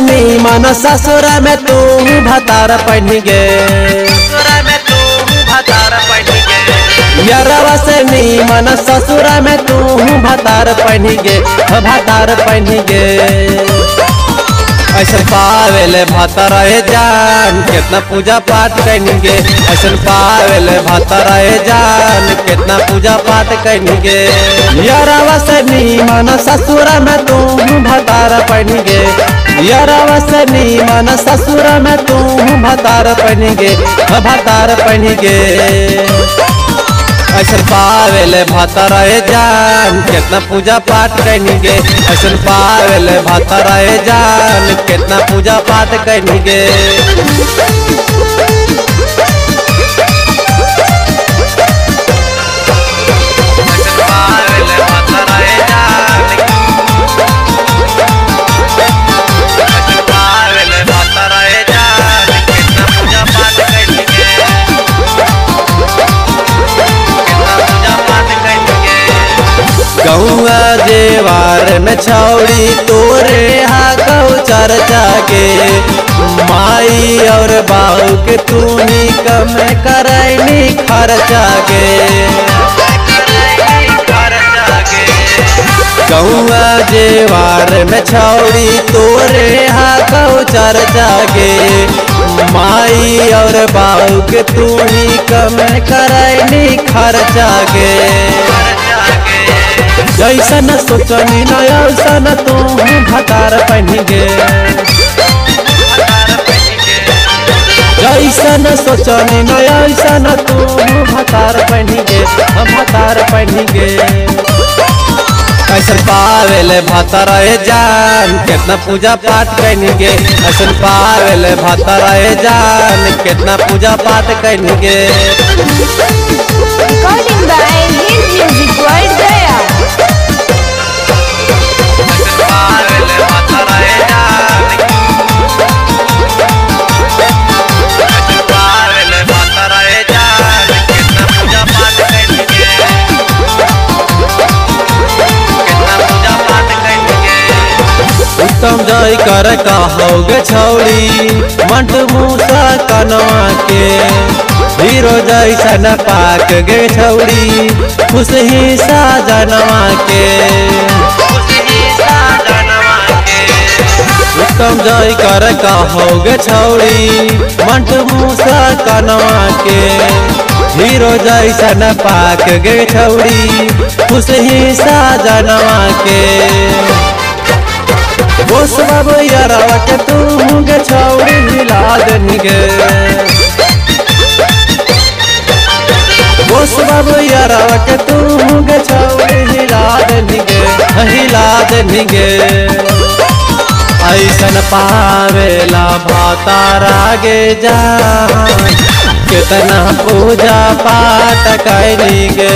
नीमन ससुर में तू भतार पहन गे ससुर में तू भतार पढ़ गे यरवा से नीमन ससुर में तू भतार पढ़ गे भतार पढ़ गे पावेले भतार जान, कितना पूजा पाठ करेंगे ऐसा पावेले भतार जान, कितना पूजा पाठ करेंगे यरवा से नीमन ससुर में तुम भतार पहन गे यरवा से नीमन ससुर में तुम भतार पहन गे भतार पहन गे ऐसन भाता रहे जान, कितना पूजा पाठ करेंगे। ऐसन भाता रहे जान, कितना पूजा पाठ करेंगे। पावेले में छौड़ी तोरे हा गौ चर्चा के माई और बाऊ के तू ही कम करैनी खर्चा के कौआ जेवार में छौड़ी तोरे हा गौ चर्चा के माई और बाऊ के तू ही कम करैनी खर्चा के जैसन सोचनी न ऐसन तू भतार पहन गे जैसन सोचनी न ऐसन तू भतार पहन गे हम भतार पहन गे ऐसन पावेले भतर जान कितना पूजा पाठ करेंगे ऐसन पावेले भतर जान कितना पूजा पाठ करेंगे Recording जय कर कहोगे छौड़ी मंट मूसा कनवा के हीरो जैसन पाक गे छौड़ी खुश ही साजनवा के उत्तम जय कर कहोगे छौड़ी मंट मूसा कनवा के हीरो जैसन पाक गे छौड़ी खुश ही साजनवा के बोस बाबू यारवा के तू हिला देनी गे बोस बाबू यारवा के तू हिला देनी गे हिला देनी गे ऐसन पावेला जा कितना पूजा पाठ कैली गे